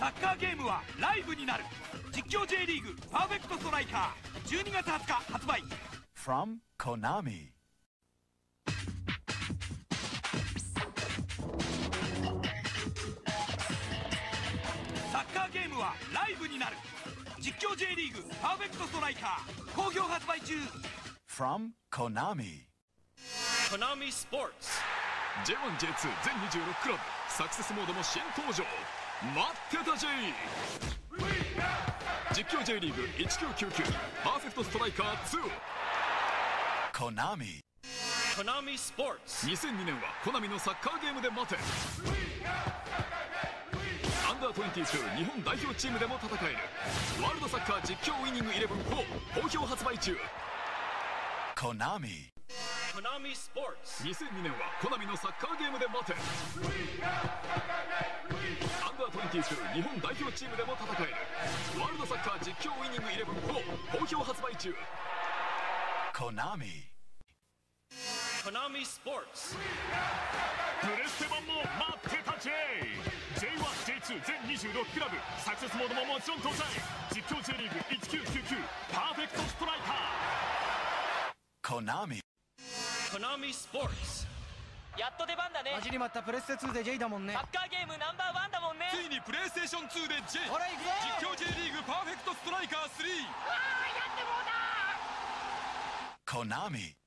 サッカーゲームはライブになる。実況 J リーグパーフェクトストライカー。12月20日発売。From Konami. サッカーゲームはライブになる。実況 J リーグパーフェクトストライカー。好評発売中。From Konami. Konami Sports J1J2 全26クラブ。サクセスモードも新登場待ってた J 実況 J リーグ1999パーフェクトストライカー Konami. Konami Sports 22002年はコナミのサッカーゲームで待て。アンダー22日本代表チームでも戦える。ワールドサッカー実況ウイニング114好評発売中。Konami. Konami Sports 2002年はコナミのサッカーゲームで待てアンダー22日本代表チームでも戦えるワールドサッカー実況ウイニング114好評発売中 Konami. Konami Sports. プレステ版も待ってた J J1J2 全26クラブ。サクセスモードももちろん搭載。実況 J リーグ1999パーフェクトストライカ Konami. Konami Sports. やっと出番だね。待ちに待ったプレステ2で J だもんね。サッカーゲームナンバーワン。だもんねついにプレイステーション2で J 実況 J リーグパーフェクトストライカー3 Konami.